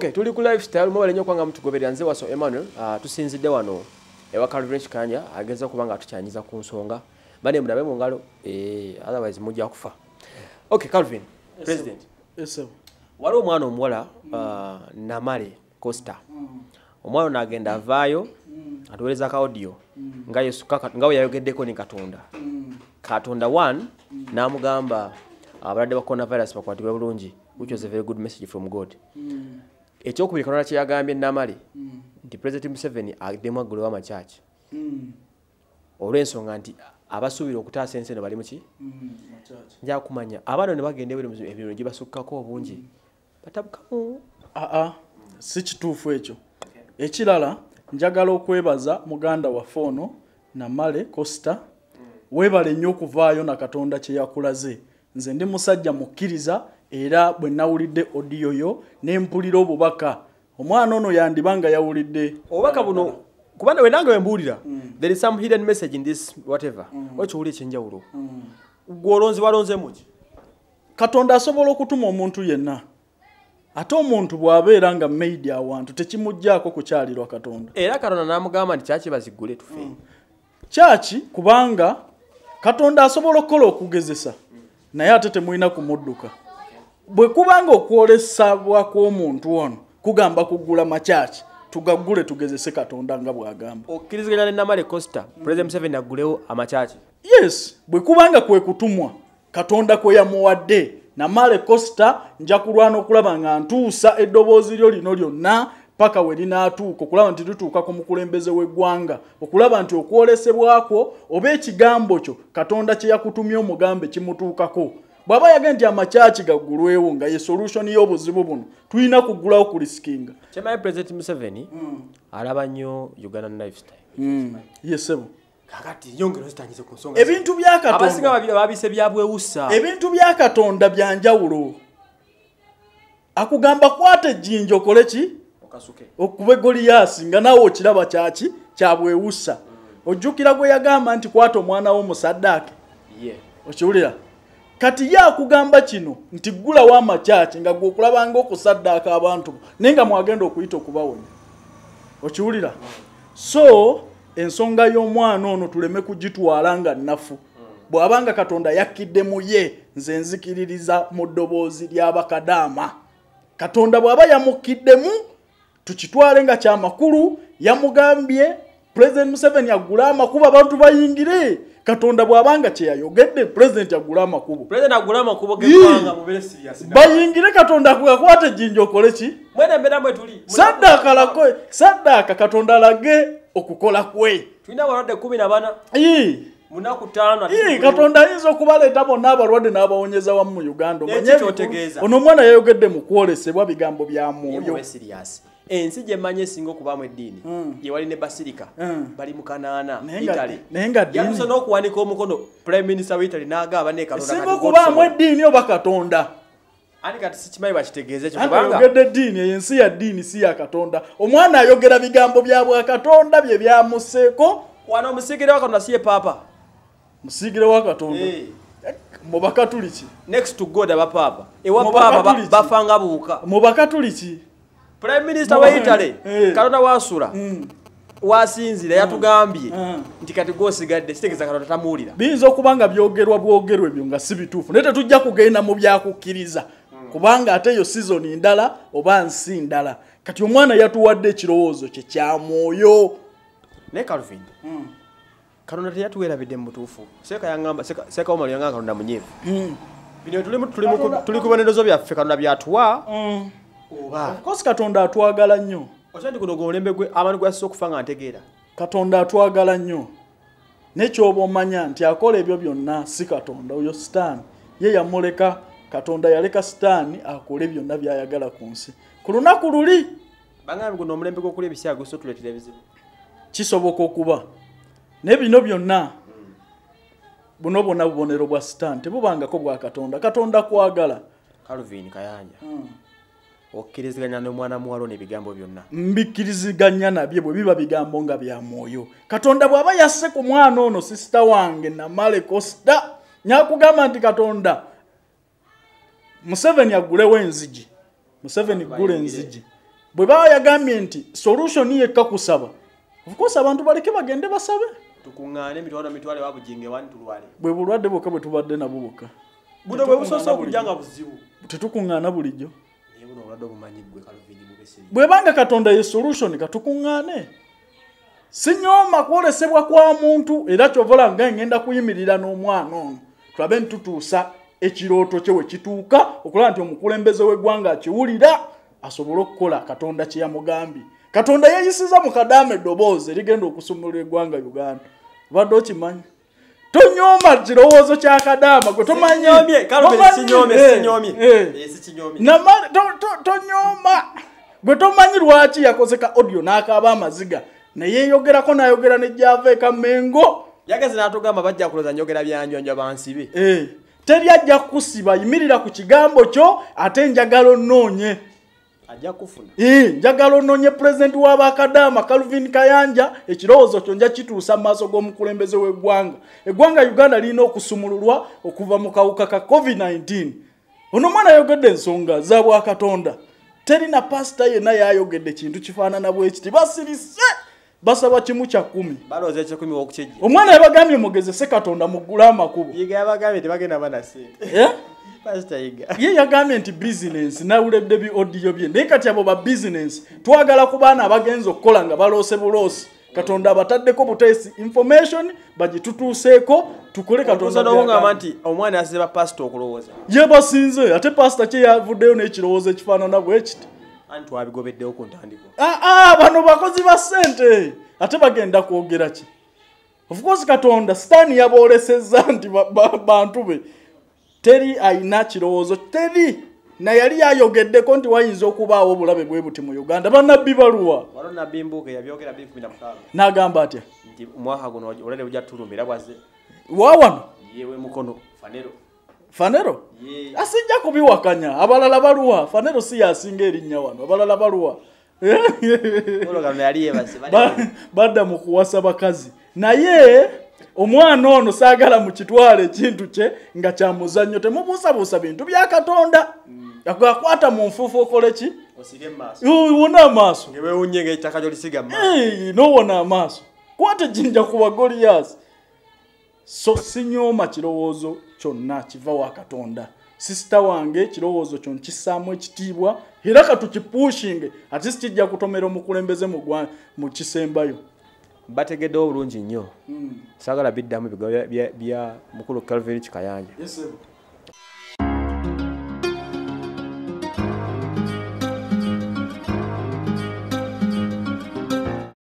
ok tuli ku lifestyle mubale nnyo kubanga mutugoberera nze waso emmanuel uh, tusinzidde wano ewa calvin kikanja ageza okuba nga tukyanyiza ku nsonga. Bane mulabe mu ngalo eh, otherwise mujja kufa. Ok calvin president. Esebo waliwo omwana omuwala uh, namale costa. Omwana ono agenda avaayo atuweereza ka audio nga yesu kaka- nga we yayogeddeko ne katonda. Katonda 1 n'amugamba abalwadde ba coronavirus bakwatibwe bulungi which was a very good message from god ekyokubiri katonda kye yagambye namale nti president museveni addemu aggulewo amakyaki olw'ensonga nti abasuubira okutaasa ensi eno bali muki nja kumanya abaana ne bagenda ebintu gye basukkako obungi. Batabukamu aa si kituufu ekyo. Ekirala njagala okwebaza muganda waffe ono namale costa weebale nnyo okuvaayo na katonda kye yakulaze. Nze ndi musajja mukkiriza era bwe nawulidde odiyo yo ne mpulira obubaka. Omwana ono yandiba nga yawulidde. Obubaka buno kubanga wenange wembuulira there is some hidden message in this whatever. Okiwuli ekyenjawulo. Gwe olonzi walonzemuki katonda asobola okutuma omuntu yenna. Ate omuntu bw'abeera nga maidi awantu tekimugjaako kukyalirwa katonda. Era katonda n'amugamba nti kyaki bazigule tufe? Kyaki? Kubanga katonda asobola okukola okugezesa. Naye ate temulina kumudduka bwe kubanga okwolesabwa kw'omuntu ono kugamba kugula makyaki tugaggule tugezese katonda nga bw'agamba. Okkiriziganya ne namale costa president museveni aggulewo amakyaki yes bwe kubanga kwe kutumwa katonda kwe yamuwadde. Namale costa nja kulwana okulaba nga ntuusa eddoboozi lyo lino lyonna paka we linaatuuka okulaba nti lituuka ku mukulembeze w'eggwanga. Okulaba nti okwolesebwakwo oba ekigambo kyo katonda kye yakutumye omugambe kimutuukako bw'aba yagenda nti amakyaki gaggulwewo nga ye solution y'obuzibu buno tulina kuggulawo kulisikinga kyemaye president museveni alaba nnyo ugandan lifestyle. Yesebo kakati nyongero zitanyize ku nsonga ebintu bya abasinga katonda babi- babise byabwewusa ebintu bya katonda bya njawulo. Akugamba kwata ejjinja okole ki? Okasuke. Okuba egoliyaasi nga naawe okiraba kyaki kyabwewusa ojjukira gwe yagamba nti kwata omwana w'omusaddaake. Ye. Okiwulira kati ye akugamba kino nti ggulawo amakyaki nga gwe okulabanga okusaddaaka abantu bo naye nga mwagenda okuyita okubawonya? Okiwulira? So ensonga y'omwana ono tuleme kugitwala nga nnafu. Bw'abanga katonda yakkidde mu ye nze nzikiririza mu ddoboozi ly'abakadaama katonda bw'aba yamukkiddemu tukitwale nga kyamakulu yamugambye pulezidenti museveni agule amakubo abantu bayingire katonda bw'abanga kyeyayogedde pulezidenti agule amakubo. Bayingire katonda kugakwata ejjinja okole ki? Saddaaka saddaaka katonda alage okukola kwe. Katonda ayinza okubaleeta bonna abalwadde n'abawonyeza wamu mu uganda. Omanye ono omwana yayogedde mu kwolesebwa bigambo bya mwoyo ensi gye mmanyi esinga okubaamu eddiini Mm. gye wali ne basirika Mm. bali mu kanaana Naye nga- italy. naye nga ddiini- yamusa n'okuwanika omukono prime minister wa italy n'agamba ne katonda esinga kati okubaamu gw'otusobola. eddiini oba katonda? Ani kati sikimanyi bakitegeeza ekyo anti kubanga ayogedde eddiini? Eyo ensi ya ddiini si ya katonda. Omwana ayogera bigambo bya bwakatonda bye byamuseeko. Wano omusigire wa katonda si ye paapa musiigire wa katonda. Eh, mu bakatuliki. Next to god abapaapa ewa paapa bafanga buuka. Mu bakatuliki prime minister Mu- wa italy Eh. katonda wasula wasinzira yatugambye. Mm. nti kati gwosigadde kitegeeza katonda tamuwulira. Biyinza okuba nga byogerwa bwogerwa ebyo nga si bituufu. Naye tetujja kugenda mu byakukkiriza. Kubanga ate eyo sizoni ndala oba nsi ndala. Kati omwana yatuwadde ekirowoozo kye kya mwoyo. Naye calvin. Katonda teyatuwerabidde mu butuufu. Seeka yangamba Seeka- seeka omalo yangamba katonda munyiivu bino tuli ku bibonerezo byaffe. Katonda byatuwa oba. Kosi katonda atwagala nnyo. Okya nti guno gwe mulembe gwe abantu gwe yasise okufa nga ntegeera. Katonda atwagala nnyo. Nekyoba omanya nti akola ebyo byonna si katonda oyo sitaani. Ye yamuleka katonda yaleka sitaani akole byonna byayagala ku nsi. Ku lunaku luli bagambe guno omulembe gw'okulya ebisaaga gusa tuleetera ebizibu. kisoboka okuba. Naye bino byonna buno bwonna bubonero bwa sitaani tebubangako bwa katonda. Katonda kwagala. Calvin kayanja okkiriziganya n'omwana muwala ono ebigambo byonna. Mbikkiriziganya nabye bwe biba bigambo nga bya mwoyo. Katonda bw'aba yasse ku mwana ono sisita wange namale kosita. Nyakugamba nti katonda museveni agulewo enzigi. Museveni gula enzigi. Bwe baba yagambye nti solution yekka kusaba ofcourse abantu baleke bagende basabe. Tukuŋŋaane emitwalo mitwale wabujinge wani tulwale bwe bulwadde bwokka bwe tubadde nabwo bwokka. Buno bwe busoose okujja nga buzibu. Tetukuŋŋaana bulijjo buno obulwadde obumanyi gwe kaluvini bubeseri bwebanga katonda ye solution katukuŋŋaane. Sinyooma kwolesebwa kwa muntu era kyovola nga ngenda kuyimirira n'omwana ono tulabe ntutuusa ekirooto kye we kituuka okulaba nti omukulembeze w'eggwanga akiwulira asobole okukola. Katonda kye yamugambye. Katonda yeeyisiza mu kadaama eddoboozi erigenda okusumulula eggwanga uganda. Obadde okimanyi tonyooma kirowoozo kya kadaama gwe tomanyi Sinyoomye, Calvin, tomanyi, sinyoomye, eh, eh. Gwe tomanyi lwaki yakoze ka audio n'akaaba amaziga neyeeyogerako n'ayogera nejjava ekamengo yageze n'atugamba bajja kuloza njogera byanjonja bansibe. Eh, teri ajja kusiba yimirira ku kigambo kyo ate njagala onnoonye ajja kufuna. Eh, njagala onnoonye pulezidenti w'abakadaama calvin kayanja ekirowoozo kyo nja kituusa mu maaso g'omukulembeze w'eggwanga. Eggwanga uganda lirina okusumululwa okuva mu kawuka ka covid-19. Ono omwana ayogedde ensonga za bwakatonda. Teri na pasita yenna yayogedde kintu kifaanana bwe kiti basirise basaba kimu kya kumi. Balooza ekikumi wokukijja omwana yabagambye mugezese katonda muggule amakubo. Yiga yabagambye tebagenda bana ye yagambye nti bizinensi nawulidde bi odiyo bye. Naye kati abo ba bizinensi twagala ku baana abagenza okukola nga baloose buloosi. Katonda abataddeko buteesi information bagitutuuseeko tukole otuusa katonda n'obungamba byagamba. nti omwana yasize ba pasita okulowooza. Ye basinze ate pasita kye yavuddeyo n'ekirowoozo ekifaanana bwe kiti. Twabigobeddewo ku ntandiko aa bano bakozi ba ssente. Ate bagenda kwogera ki? Of course katonda sitaani yaboolesezza nti ba- ba- bantu be teri ayina kirowoozo teri. Na yali yayogeddeko nti wayinza okubaawo obulabe bwe buti mu uganda. Bannabbi baluwa. Waliwo nabbi mbuuka yabyogera 2016 n'agamba atya? Nti omwaka guno olale ujja tulumira bwaze waawano yewe mukono fanero. Fanero? Asijja kubiwakanya. Abalala baluwa. Fanero si yasinga erinnya wano. Abalala baluwa. badda mu kuwasa bakazi. Naye omwana ono saagala mukitwala ekintu kye nga kyamuzannyo temubuusabuusa bintu bya katonda. Akwata mu nfuufu okole ki? Wona amaaso. Nowona amaaso. Kwata ejjinja ku bagoliyasi so sinyooma kirowoozo kyonna kiva wa katonda. Sisita wange kirowoozo kyo nkissaamu ekitiibwa era katukipuushinge ate sikijja kutomera omukulembeze mu kisembayo bategeddewo bulungi nnyo. Saagala biddamu ebigambo bya- mukulu calvin kikayanja.